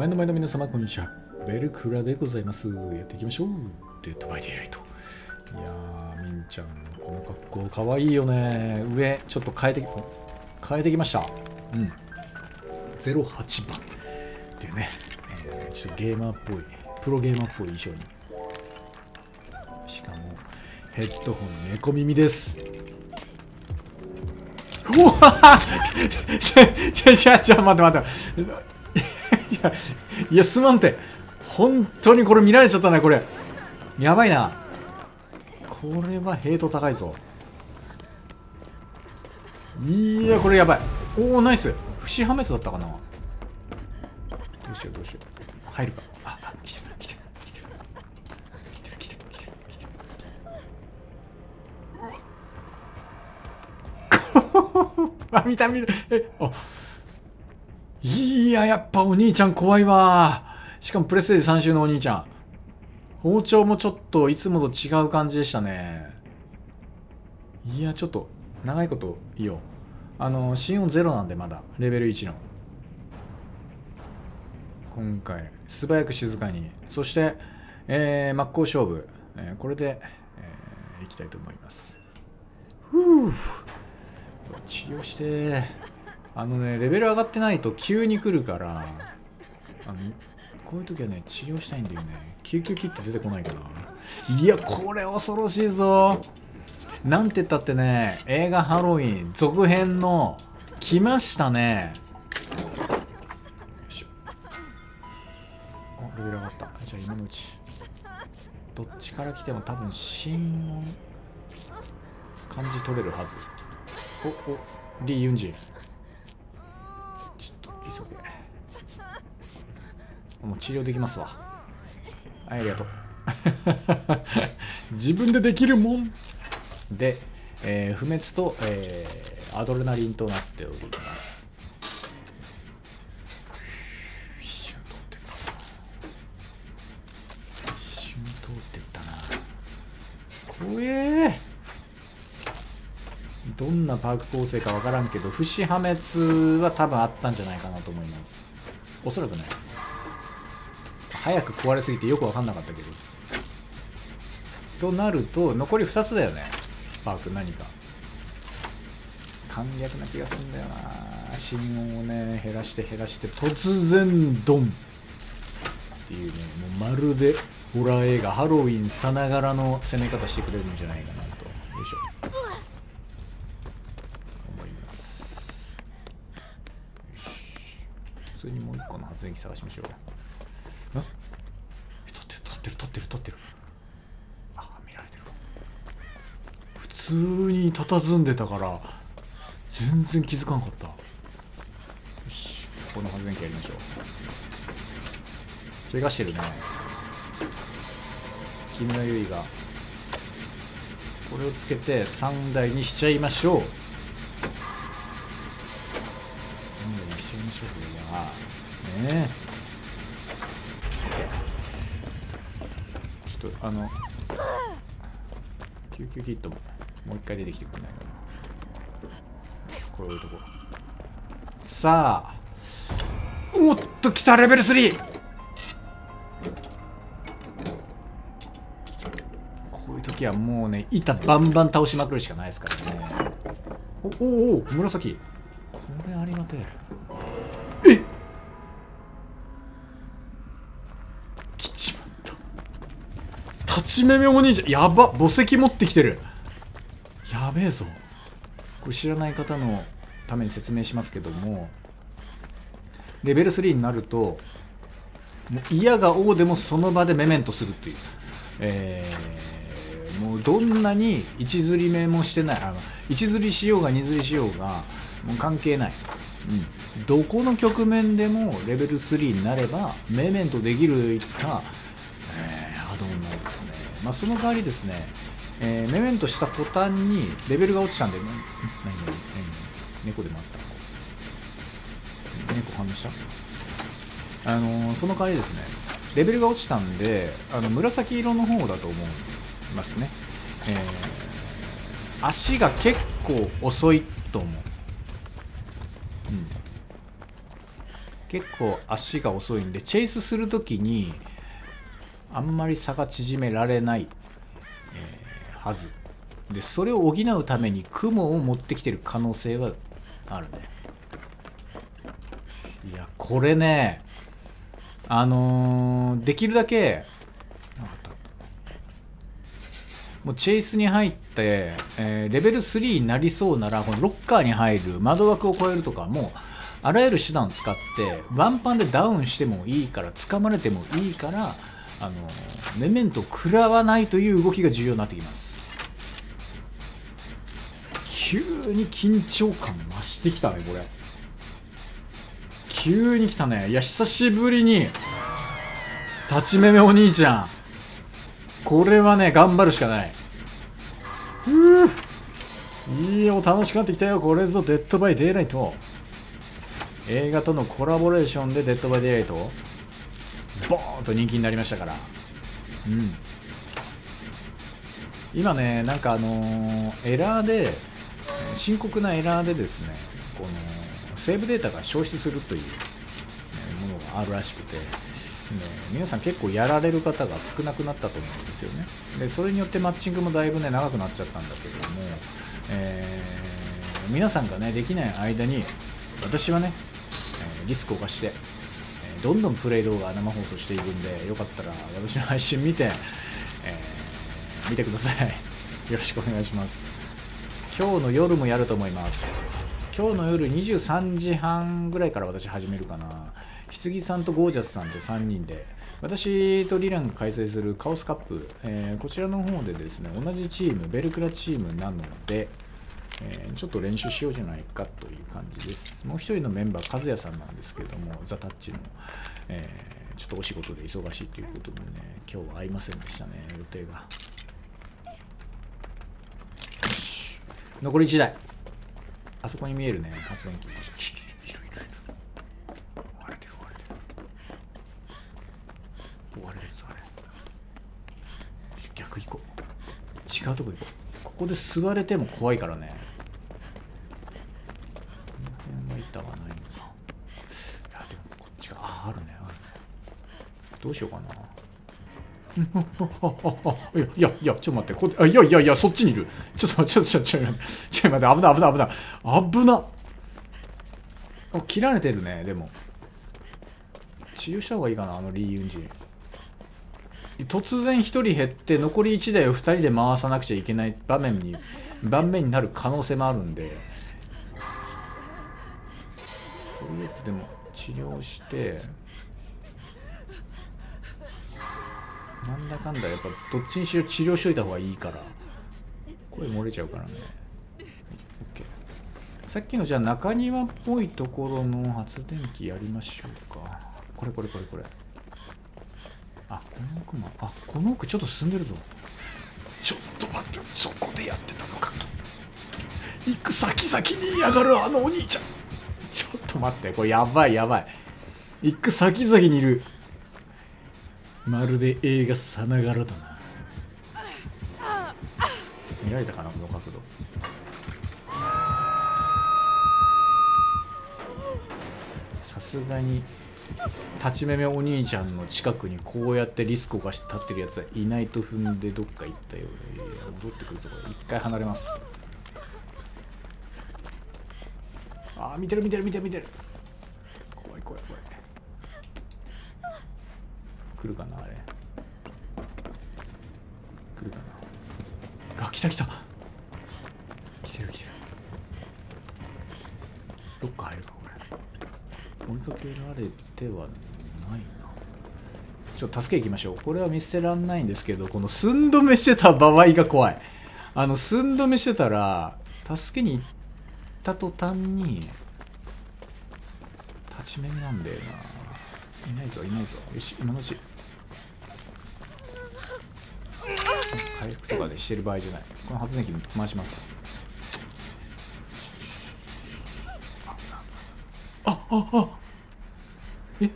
面の前の皆様こんにちは。ベルクラでございます。やっていきましょう。デッドバイデイライト。いやーみんちゃんのこの格好かわいいよね。上ちょっと変えて変えてきました。うん。08番。っていうね、えーちょっとゲーマーっぽい。プロゲーマーっぽい衣装に。しかもヘッドホン猫耳です。うわ ちょちょちょちょ待って待って。やいやすまんて。本当にこれ見られちゃったねこれ。やばいな。これはヘイト高いぞ。いやこれやばい。おおナイス。不破滅だったかな。どうしようどうしよう。入るか。ああ来てる来てる来てる来てる来てる来てる。来てる あ見た見たえあいややっぱお兄ちゃん怖いわ。しかもプレステージ3周のお兄ちゃん。包丁もちょっといつもと違う感じでしたね。いやちょっと長いこといいよあの心音ゼロなんでまだ。レベル1の。今回素早く静かに。そして、えー真っ向勝負、えーこれで、えーいきたいと思います。ふう。治療して。あのねレベル上がってないと急に来るからあのこういう時はね治療したいんだよね。救急キット出てこないかな。いやこれ恐ろしいぞ。なんて言ったってね映画ハロウィン続編の来ましたね。よいしょ。あレベル上がった。じゃあ今のうちどっちから来ても多分心音感じ取れるはず。おおリー・ユンジ。急げ。もう治療できますわ。はいありがとう。自分でできるもん。で、えー不滅と、えーアドレナリンとなっております。一瞬通ってたな。怖えどんなパーク構成かわからんけど不死破滅は多分あったんじゃないかなと思います。おそらくね。早く壊れすぎてよくわかんなかったけど。となると残り2つだよね。パーク何か。簡略な気がするんだよな。心音をね減らして減らして突然ドン。っていうねもうまるでホラー映画。ハロウィンさながらの攻め方してくれるんじゃないかなとよいしょ思いますよし普通に電機探しましょうあ立ってる立ってる立ってる立ってる。あ見られてる。普通に佇んでたから全然気づかなかった。よしここの発電機やりましょう。怪我してるね。木村結衣が。これをつけて3台にしちゃいましょう。3台にしちゃいましょう。これはねちょっとあの救急キットももう一回出てきてくれないかな。これ置いとこ。うさあおっと来たレベル 3! こういう時はもうね板バンバン倒しまくるしかないですからね。おおお紫。これありがてえ。った立ち目めお兄ちゃん。やば。墓石持ってきてる。やべえぞ。これ知らない方のために説明しますけども。レベル3になると嫌が王でもその場でメメントするっていう、えーもうどんなに一釣り目もしてない。あの一釣りしようが二釣りしようがもう関係ない、うん、どこの局面でもレベル3になればメメントできるいった、えー、アドオンなんですね、まあ、その代わりですね、えーメメントした途端にレベルが落ちたんで何何何何猫でもあった猫反応したあのーその代わりですねレベルが落ちたんであの紫色の方だと思いますね、えー足が結構遅いと思う、うん、結構足が遅いんでチェイスするときにあんまり差が縮められない、えー、はず。でそれを補うために雲を持ってきてる可能性はあるね。いやこれねあのー、できるだけもうチェイスに入って、えー、レベル3になりそうならこのロッカーに入る窓枠を越えるとかもあらゆる手段を使ってワンパンでダウンしてもいいから掴まれてもいいからあのメメント食らわないという動きが重要になってきます。急に緊張感増してきたねこれ。急に来たね。いや久しぶりに立ちめめお兄ちゃん。これはね頑張るしかない。ういいよ楽しくなってきたよ。これぞデッドバイデイライト映画とのコラボレーションでデッドバイデイライトボーンと人気になりましたから。うん。今ねなんかあのー、エラーで深刻なエラーでですねこのセーブデータが消失するというものがあるらしくて、ね、皆さん結構やられる方が少なくなったと思うんですよね。でそれによってマッチングもだいぶね長くなっちゃったんだけれども、えー、皆さんがねできない間に私はねリスクを冒してどんどんプレイ動画生放送していくんでよかったら私の配信見て、えー、見てください。よろしくお願いします。今日の夜もやると思います。今日の夜23時半ぐらいから私始めるかな。棺さんとゴージャスさんと3人で私とリランが開催するカオスカップ、えー、こちらの方でですね同じチームベルクラチームなので、えー、ちょっと練習しようじゃないかという感じです。もう一人のメンバー、和也さんなんですけれども、ザ・タッチの、えー、ちょっとお仕事で忙しいということでね、今日は会いませんでしたね、予定が。よし残り1台。あそこに見えるね、発電機。追われてる、追われてる。追われるぞ、あれ。逆行こう。違うとこ行こう。ここで座れても怖いからねこの辺は板がないのかいやでもこっちがああるねあるね。どうしようかな。いやいや、ちょっと待って、こあいやいやいや、そっちにいる。ちょっと待って、ちょっとちょっとちょっと待って、危ない危ない危ない。危な。あ、切られてるね、でも。治療した方がいいかな、あのリー・ユンジ。突然1人減って残り1台を2人で回さなくちゃいけない場面に盤面になる可能性もあるんで。とりあえずでも治療して。なんだかんだやっぱどっちにしろ治療しといた方がいいから。声漏れちゃうからね。さっきのじゃあ中庭っぽいところの発電機やりましょうか。これこれこれこれ。あこの奥もあこの奥ちょっと進んでるぞ。ちょっと待ってそこでやってたのか。行く先々に嫌がるあのお兄ちゃん。ちょっと待ってこれやばいやばい。行く先々にいる。まるで映画さながらだな。見られたかなこの角度。さすがに立ちめめお兄ちゃんの近くにこうやってリスクを冒して立ってるやつはいないと踏んでどっか行ったよ戻ってくるぞこれ。一回離れます。ああ見てる見てる見てる見てる。怖い怖い怖い。来るかなあれ。来るかな。あ来た来た。来てる来てる。どっか入るか。追いかけられてはないな。ちょっと助け行きましょう。これは見捨てらんないんですけどこの寸止めしてた場合が怖い。あの寸止めしてたら助けに行った途端に立ち面なんだよな。いないぞいないぞ。よし今のうち。回復とかでしてる場合じゃない。この発電機回します。あああえ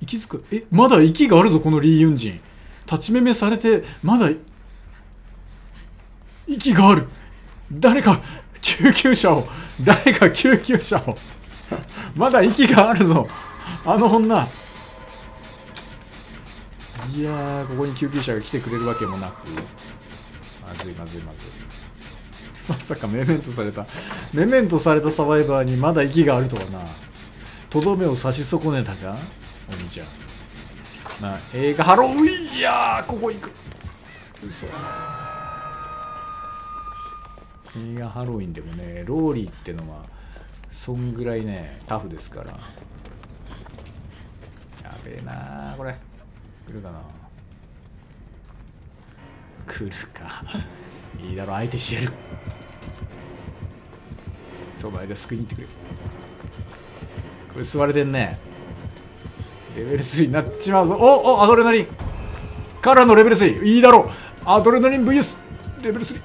息づく？えまだ息があるぞこのリー・ユンジン。立ちめめされてまだ息がある。誰か救急車を。誰か救急車を。まだ息があるぞ。あの女。いやーここに救急車が来てくれるわけもなく。まずいまずいまずい。まさかメメントされた。メメントされたサバイバーにまだ息があるとはな。とどめを刺し損ねたか？お兄ちゃん。まあ映画ハロウィンいやー！ここ行く。嘘。映画ハロウィンでもねローリーってのはそんぐらいねタフですから。やべえなこれ。来るかな？来るか。いいだろ相手してやる。その間救いに行ってくれ。これ吸われてんね。レベル3になっちまうぞ。おおアドレナリン。からのレベル3いいだろう。アドレナリン VS レベル3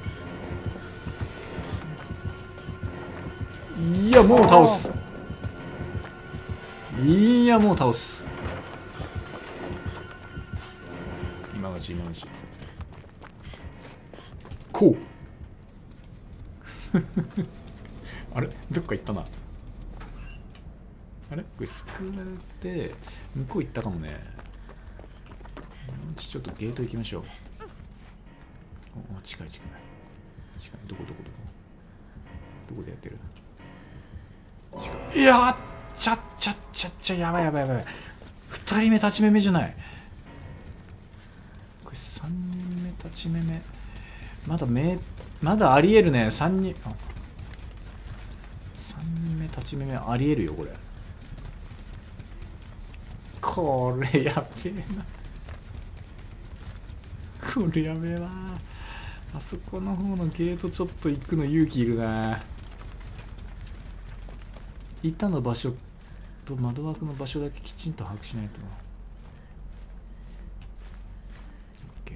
いやもう倒す。いやもう倒す。今のうち今のうちこう。あれ？どっか行ったなあれ？これ救われて向こう行ったかもね。ちょっとゲート行きましょう。お近い近い。近い。どこどこどこ？どこでやってる？い。やちゃっちゃっちゃっちゃやばいやばいやばい。2人目立ち目目じゃない。これ3人目立ち目。目まだ目まだありえるね。3人あ3人目立ち目目ありえるよこれ。これやべえな。これやべえな。あそこの方のゲートちょっと行くの勇気いるな。板の場所と窓枠の場所だけきちんと把握しないと。な OK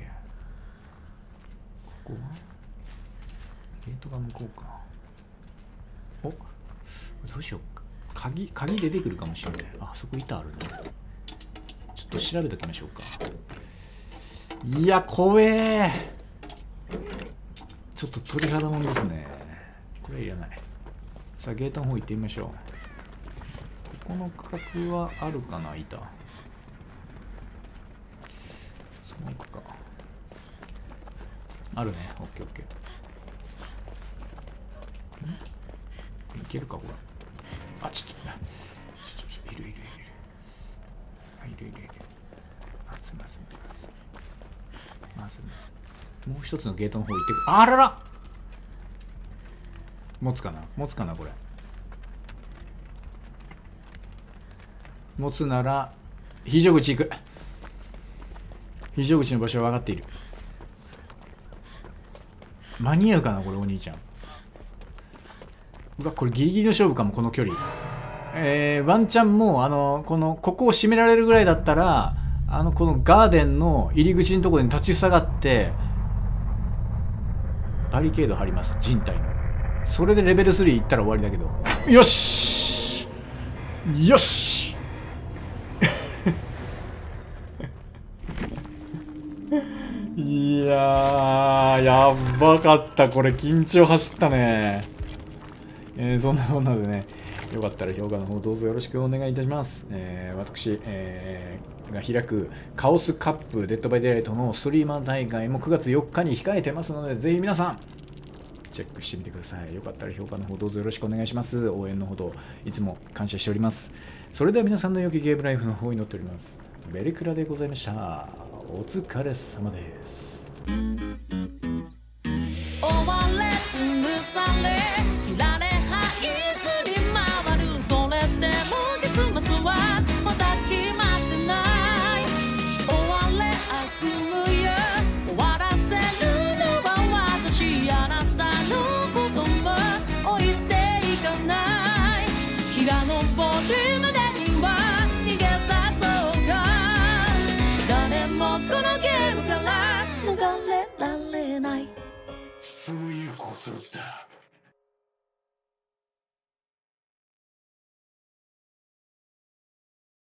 ここは？ゲートが向こうか。お？どうしよう。鍵鍵出てくるかもしれない。あそこ板あるね。っと調べておきましょうか。いや怖え。ちょっと鳥肌もんですね。これいらない。さあゲートの方行ってみましょう。ここの区画はあるかな板。その奥かあるね。オッケーオッケー。いけるかこれ。あちょっとちょちょちょいるいるいる。いるいるいるあすませんすませんまずまずもう一つのゲートの方行ってく。あらら。持つかな持つかなこれ。持つなら非常口行く。非常口の場所は分かっている。間に合うかなこれお兄ちゃん。うわこれギリギリの勝負かもこの距離。えー、ワンチャンもあのこのここを閉められるぐらいだったらあのこのガーデンの入り口のところに立ちふさがってバリケード張ります人体の。それでレベル3いったら終わりだけど。よしよし。いややばかった。これ緊張走ったね。えー、そんなこんなでね。よかったら評価の方どうぞよろしくお願いいたします。えー、私、えー、が開くカオスカップデッドバイデイライトのストリーマー大会も9月4日に控えてますので、ぜひ皆さん、チェックしてみてください。よかったら評価の方どうぞよろしくお願いします。応援のほどいつも感謝しております。それでは皆さんの良きゲームライフの方に乗っております。ベリクラでございました。お疲れ様です。